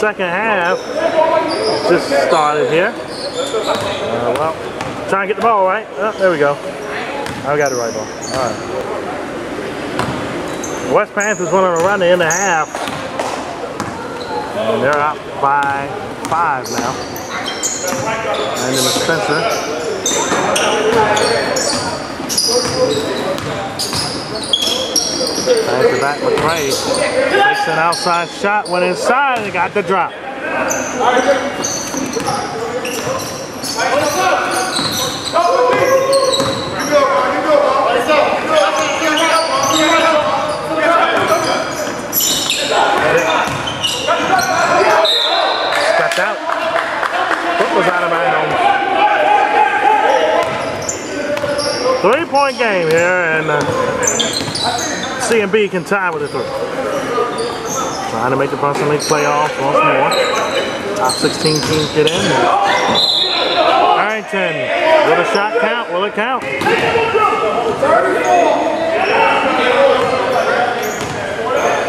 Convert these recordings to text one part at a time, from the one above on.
second half just started here. Uh, well, try and get the ball right. Oh, there we go. I got the right ball. All right. West Panthers want to run in the half. And they're up by five now. And then Spencer. Back to back an outside shot, went inside and got the drop. Out. Was out of bounds. Three point game here and uh, CMB can tie with a three. Trying to make the Brunson League playoffs once more. Top 16 teams get in. Harrington, will the shot count? Will it count?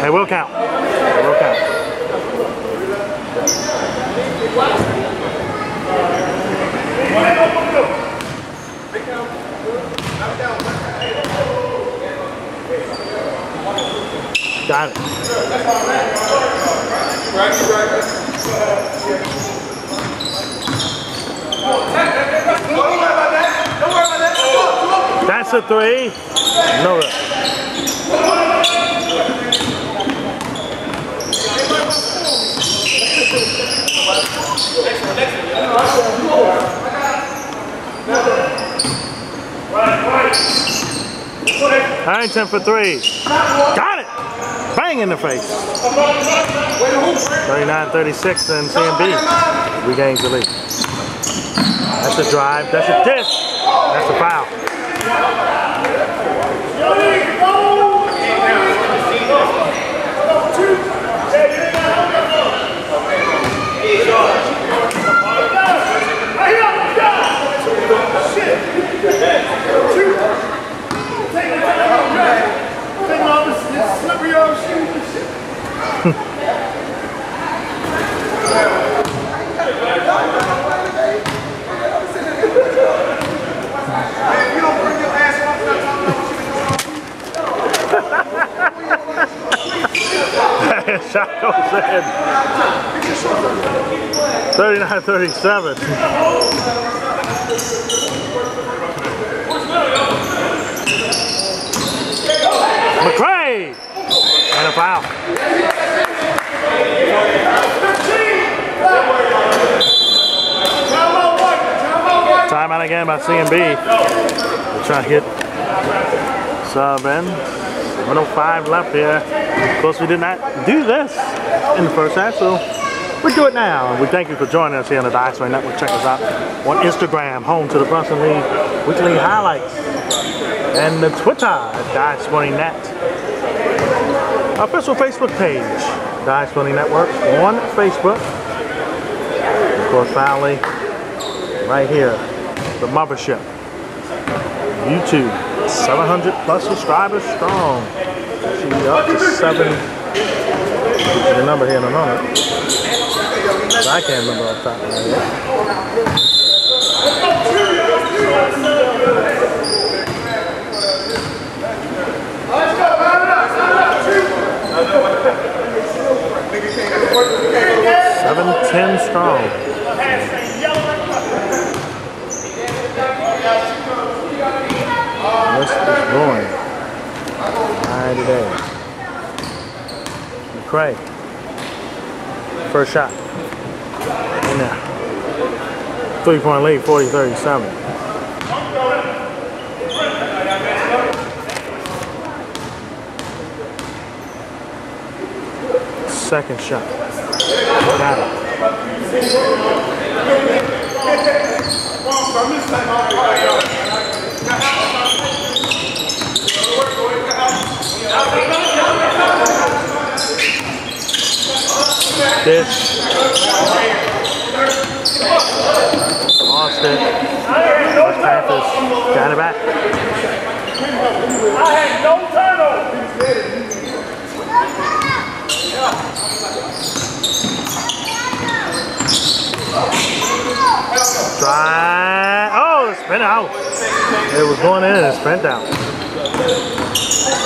It will count. It will count. Got it. That's a three. No. Harrington for three. Got! Bang in the face. 39-36 and CMB regains the lead. That's a drive. That's a dish. That's a foul. Shot goes in. 39-37. McRae! And a foul. Timeout again by CMB. We're trying to. 105 left here. Of course, we did not do this in the first half, so we do it now. We thank you for joining us here on the Dye Sporting Network. Check us out on Instagram, home to the Brunson League weekly highlights, and the Twitter at Dice Net. Our official Facebook page, Dye Sporting Network on Facebook. Of course, finally, right here, the mothership. YouTube, 700 plus subscribers strong. Actually up to seven. The number here in a moment. But I can't remember off the top of my head. Seven ten strong. This is going high today. McCray. First shot. In there. Three point lead, 40 37. Second shot. Got it. This. Lost it. Panthers. Down and back. Try. Oh, spin out. It was going in and it spin out.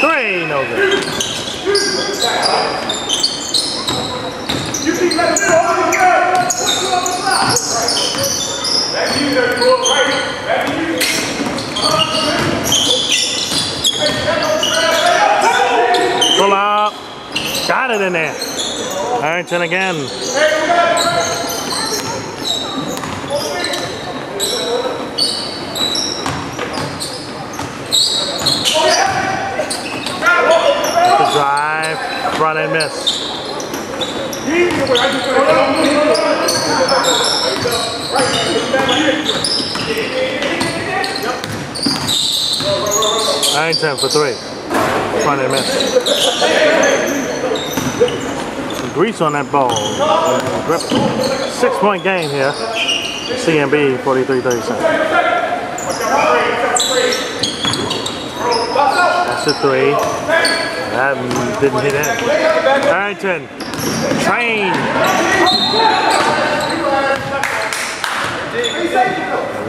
Three, no good. Pull up. Got it in there. Harrington again. The drive, front and miss. Harrington for three. Front and miss. Grease on that ball. Six point game here. CMB 43-37. That's a three. That didn't hit in. Harrington. Train.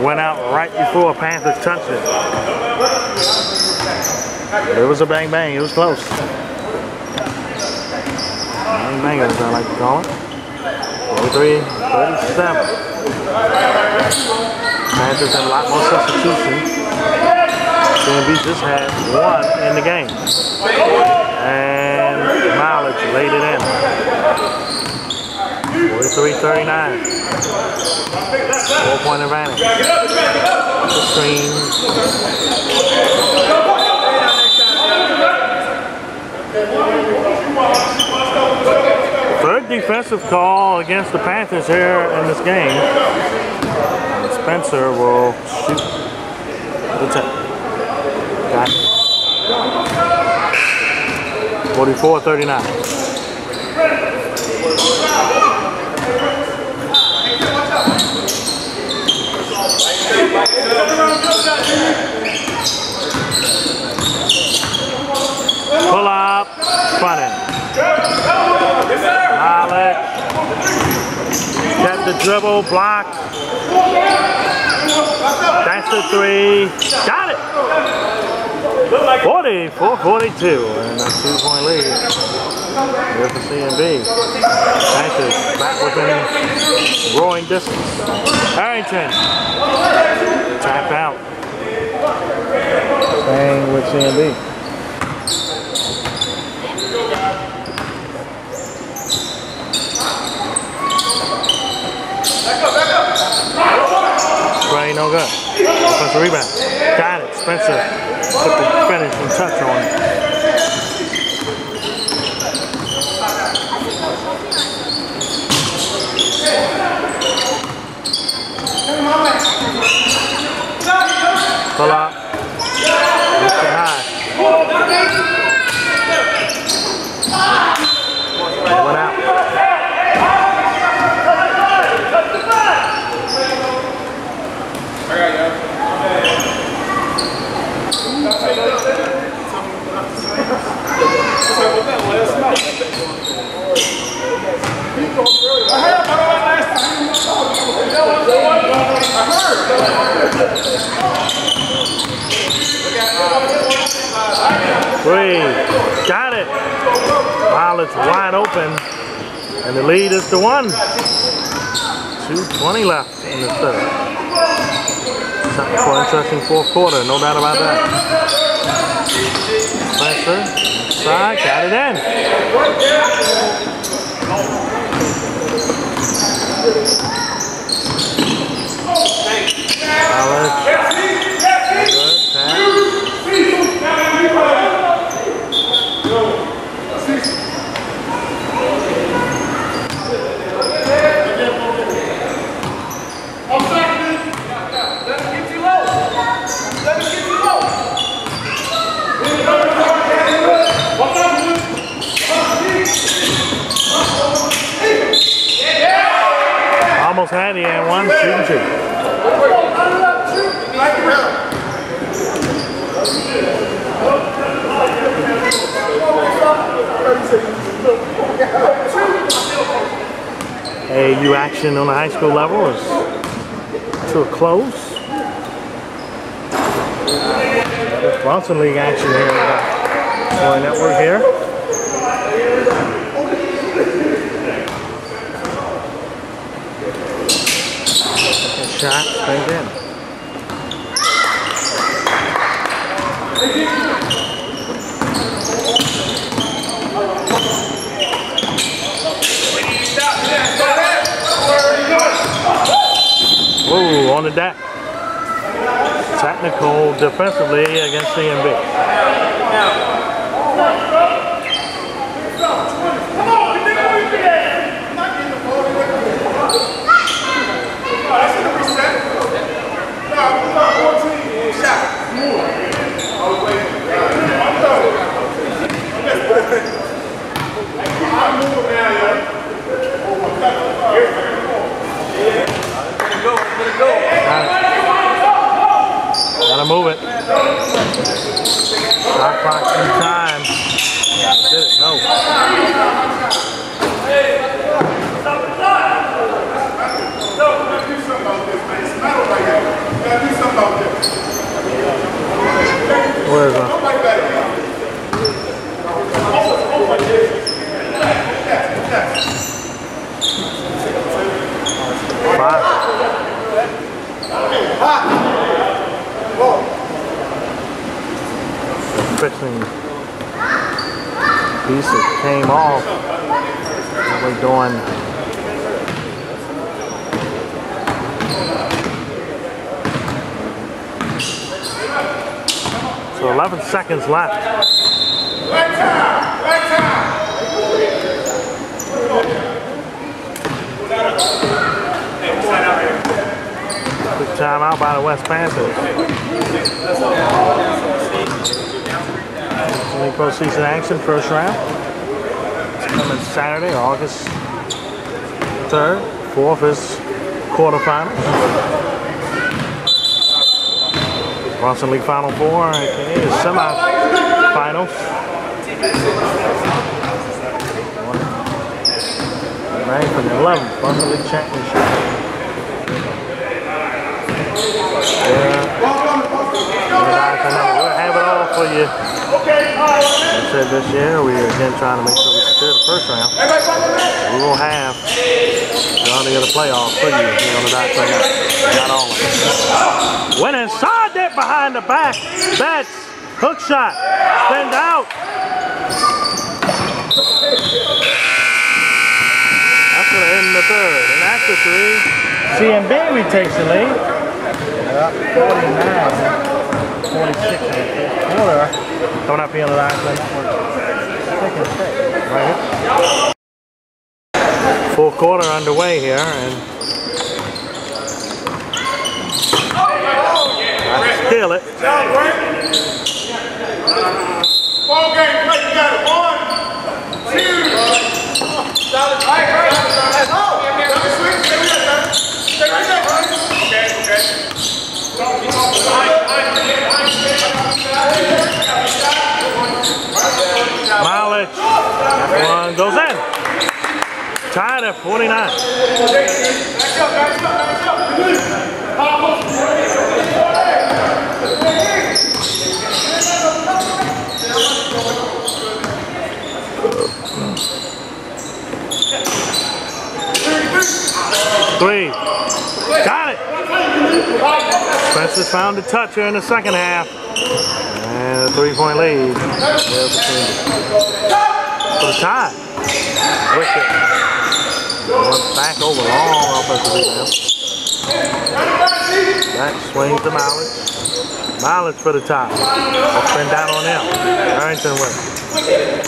Went out right before Panthers touched it. It was a bang bang. It was close. Bang as I like to call it. 43, 37. Panthers have a lot more substitutions. CMB just had one in the game. And Mileage laid it in. 43-39. Four point advantage. The screen. Third defensive call against the Panthers here in this game. Spencer will shoot. What's that? Got it. 44 39. Dribble, block. That's the three. Got it! 44 42 and a two point lead here for CMB. Panthers back within growing distance. Harrington Tap out. Staying with CMB. Gray, no good. Offensive rebound. Got it. Spencer put the finish and touch on it. Pull up. Lift it high. Went out. Three. Got it. Violet's wide open. And the lead is to one. 2.20 left in the third. Something for interesting fourth quarter, no doubt about that. Spencer, side, got it in. Violet, good, tap. Had it and one, two. AAU action on the high school level is to a close. Brunson League action here on the network here. Shot, straight in. Whoa, on the deck. Technical defensively against CMB. Gotta move it. Shot clock in time. Did it? No. Where's the five? Fixing piece that came off. What we're doing. So 11 seconds left. Quick timeout by the West Panthers. League postseason action, first round. It's coming Saturday, August 3rd. Fourth is quarterfinals. Brunson League Final Four, aka the semifinals. Ninth and 11th Brunson League Championship. Yeah. We'll have it all for you. I said this year, we are again trying to make sure we secure the first round. We will have the honor of the playoffs for you here on the dot right now. Got all of it. Went inside that behind the back. Betts, hook shot, spins out. That's going to end the third. And after three, CMB retakes the lead. Up 49, 46 in the first quarter. On the. Right. Full quarter underway here, and I steal it. Ball game, play. One, two. Let's go. Double swing, stay with that, man. Stay right there, man. Okay, okay. Mileage. One goes in. Tied at 49. Back up, back up, back up. Three. Got it. Spencer found a touch here in the second half. And a three-point lead. For the tie. One back over long offensive rebound. That swings to Mileage. Mileage for the tie. Spin down on them. Harrington with it.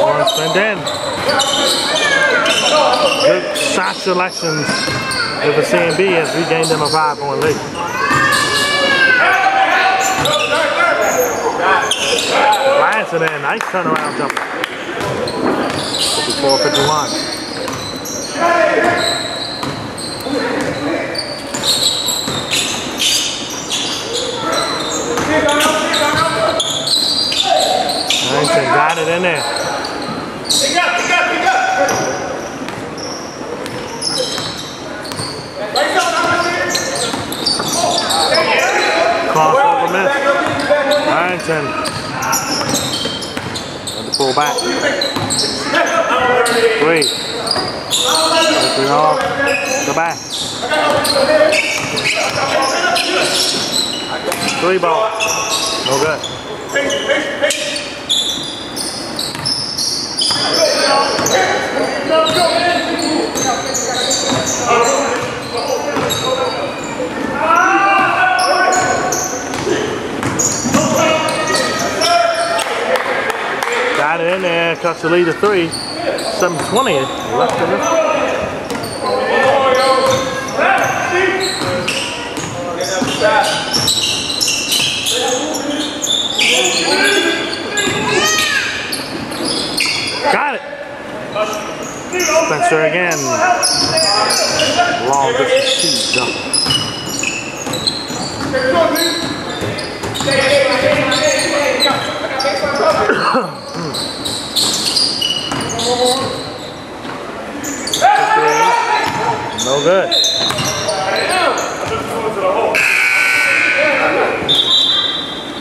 One spin in. Good shot selections of the CMB as we gained them a five-point lead. Lance in. Nice turnaround jumper. 54 51. Langston got it in there. Pick up, pick up, pick up. Right up, up Crossover miss. Harrington. Had to pull back. Three. Three off. Go back. Three ball. No good. Got it in there. Cuts the lead to three. 720 left in this. Got it. Spencer again. Long distance jump. No good.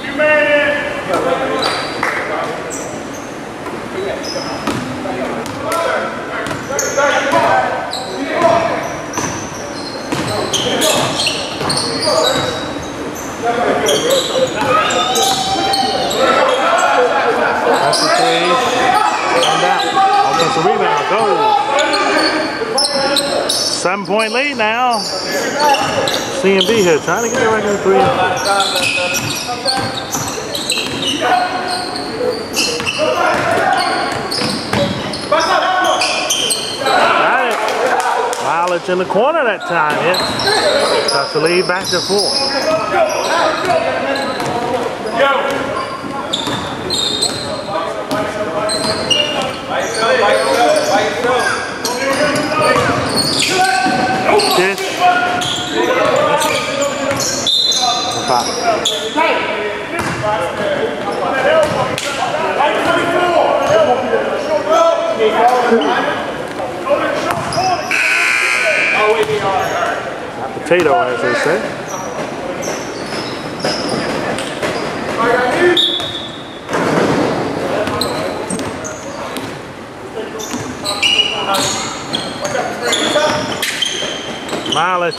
You man in. That's the three. And out. Offensive rebound. Go. Seven point lead now. CMB here trying to get the regular three. Got it. Mileage in the corner that time. Yeah. Got the lead back to four. Dish. Five. Potato, as they say. Mileage,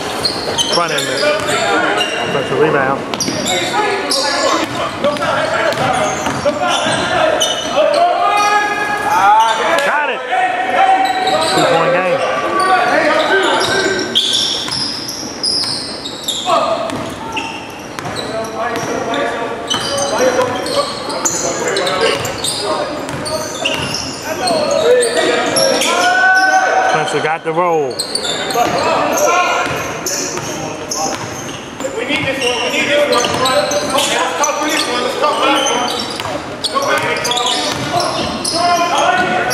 front end there. Offensive rebound. Got it. Two point game. Spencer got the roll. We need this one. We need this one. Let's talk for this one. Let's talk for this one.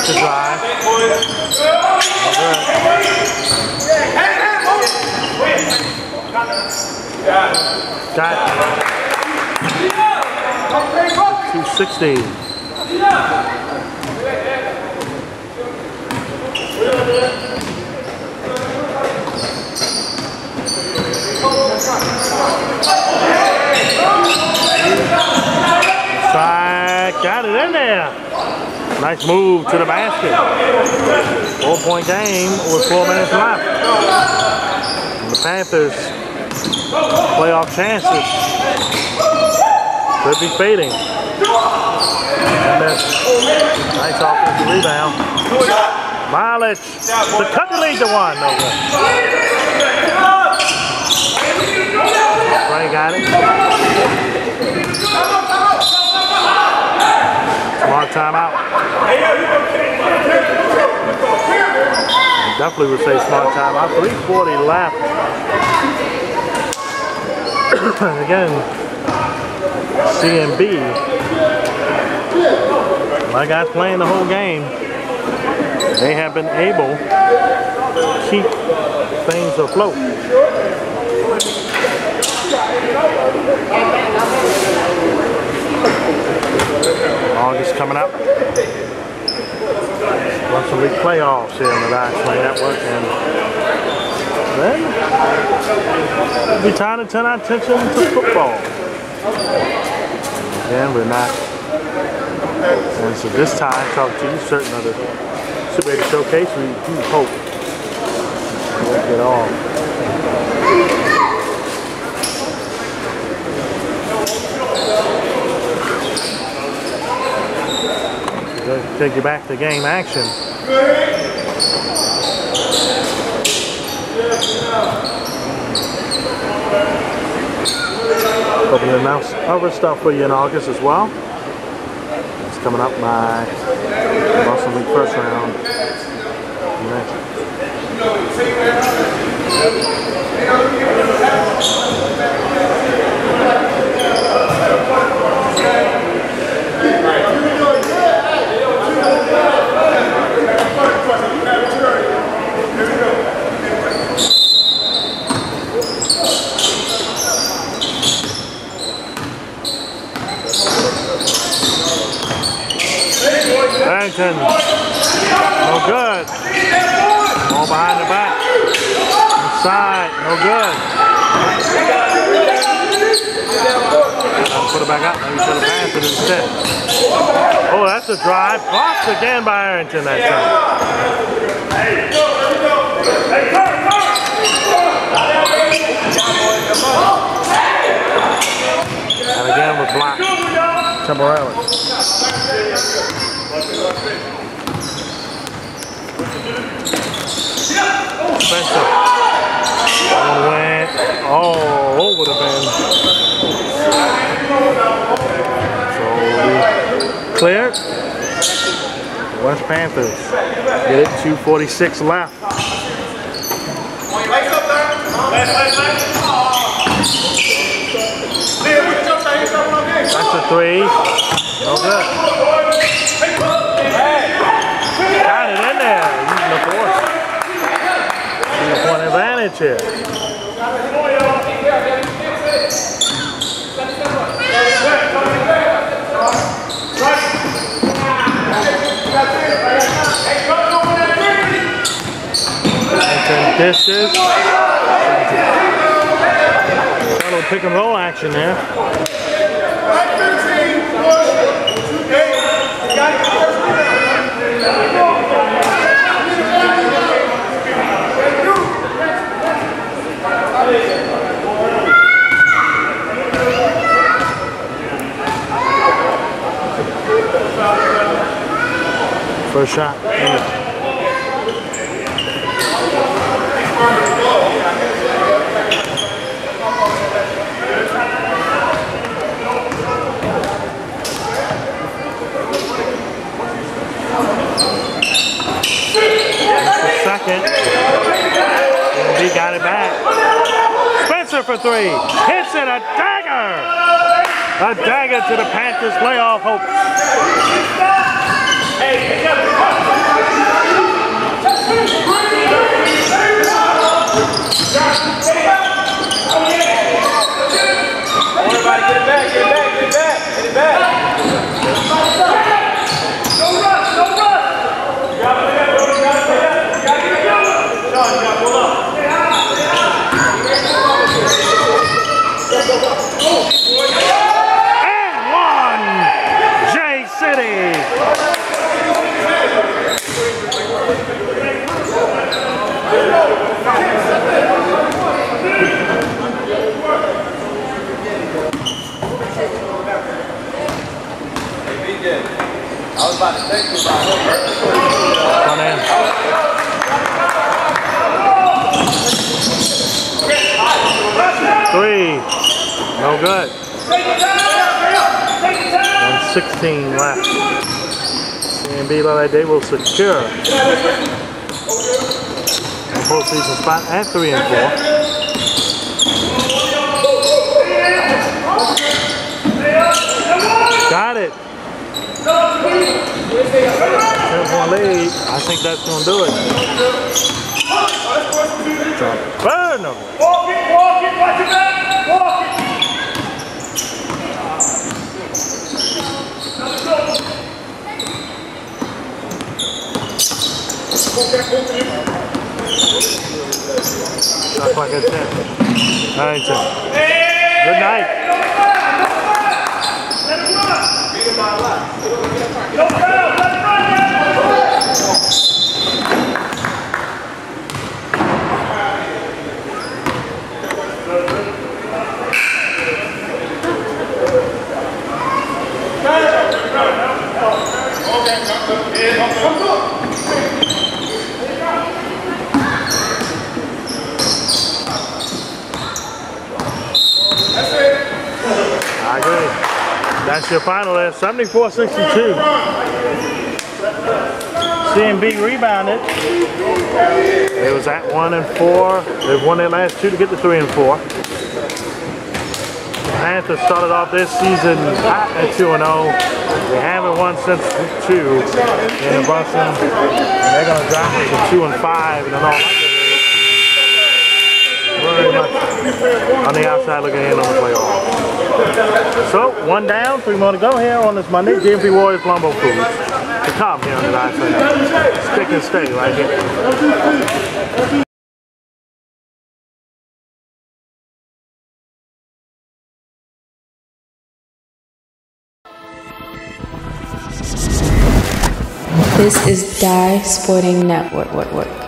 To drive. Got it. 260. Side, got it in there. Nice move to the basket. Four point game with four minutes left. And the Panthers playoff chances could be fading. And nice offensive rebound. Mileage the lead to one. No Ray got it. Smart timeout. Definitely would say smart timeout. 340 left. Again, CMB. My guys playing the whole game. They have been able to keep things afloat. August coming up. Russell League playoffs here on the National Network and then it'll be time to turn our attention to football. Again, we're not and so this time talk to you certain other Super 8 showcase we do hope we'll get on. Take you back to game action. To announce other stuff for you in August as well. It's coming up my Brunson League first round. Next. Barrington. No good. Ball behind the back. Inside. No good. Put it back up. Maybe should have passed it instead. Oh, that's a drive. Blocked again by Arrington that time. And again with blocked temporarily. Spencer. One over the bend. So we. West Panthers get it. 246 left. That's a three. No good. Got it in there. Using the force. Using point advantage here. Dishes. A little pick and roll action there. First shot. He got it back. Spencer for three. Hits it. A dagger. A dagger to the Panthers playoff hopes. Everybody get back, get back, get it back. And one. J City. I was about to text you about it. Three. No good. 116 left. CMB like they will secure a postseason spot at three and four. Think that's gonna do it. Burn them. Walk it, walk it, watch your back, walk it. Shot clock at 10. Nine, 10. Good night. I agree. That's your final there, 74-62. CMB rebounded. It was at one and four. They've won their last two to get to three and four. Panthers started off this season hot at 2 and 0. They haven't won since two in Boston. And they're going to drop it to 2 and 5 and then all on the outside looking in on the playoffs. So, one down, three more to go here on this Monday. GMP Warriors Lumbo Foods. To come here on the Sunday. Stick and stay right here. This is Dye Sporting Network. Work, work.